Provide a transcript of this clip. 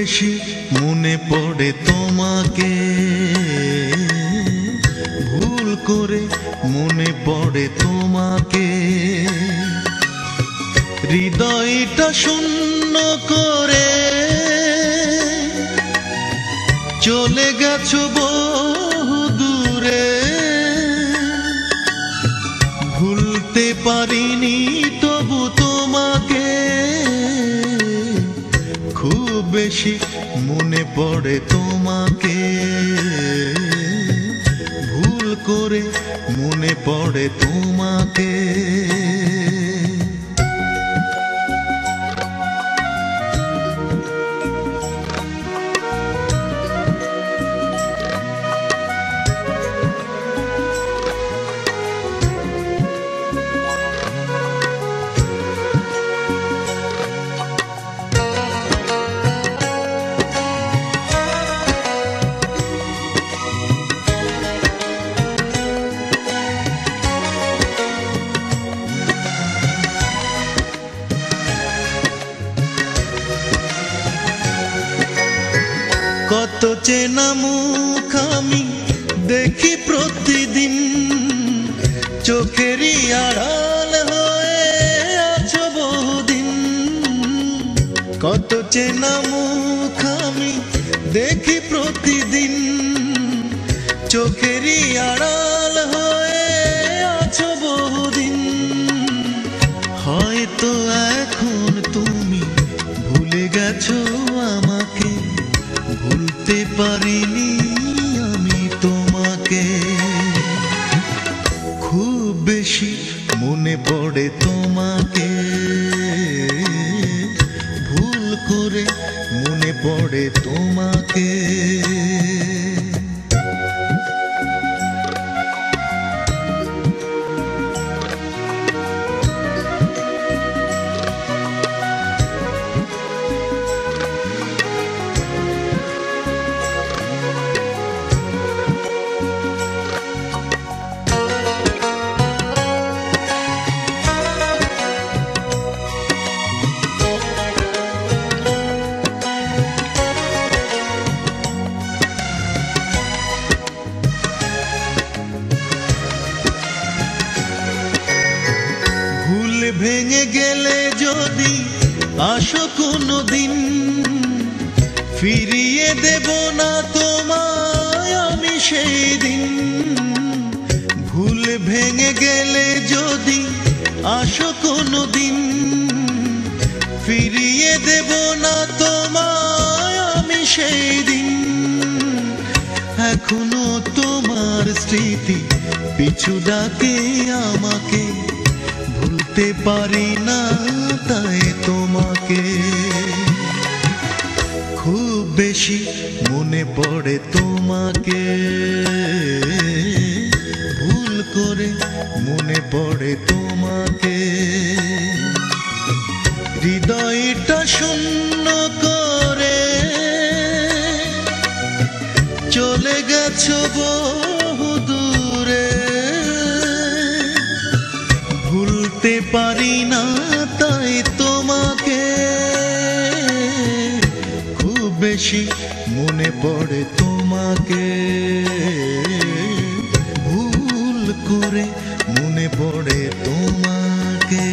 বেশি মনে পড়ে তোমাকে। ভুল করে মনে পড়ে তোমাকে। হৃদয়টা শূন্য করে। চলে গেছো বহু বেশি মনে পড়ে তোমাকে। ভুল করে মনে পড়ে তোমাকে। কত চেনা মুখ আমি দেখি প্রতিদিন। চোখেরই আড়াল হয়ে আছো বহুদিন। কত চেনা মুখ আমি দেখি প্রতিদিন। চোখেরই আড়াল পারিনি আমি তোমাকে। খুব বেশি মনে পড়ে তোমাকে। ভুল করে মনে পড়ে তোমাকে। ভেঙে গেলে যদি আসো কোনো দিন ফিরিয়ে দেব না তোমায় আমি সেই দিন ভুল ভেঙে গেলে যদি আসো কোনো দিন ফিরিয়ে দেব না তোমায় আমি সেই দিন এখনও তোমার স্মৃতি পিছু ডাকে আমাকে। ভুলতে পারি না তাই তোমাকে। খুব বেশি মনে পড়ে তোমাকে। ভুল করে মনে পড়ে তোমাকে। হৃদয়টা শূন্য করে। চলে গেছো বহু ভুলতে পারি না, তাই তোমাকে খুব বেশি মনে পড়ে তোমাকে। ভুল করে মনে পড়ে তোমাকে।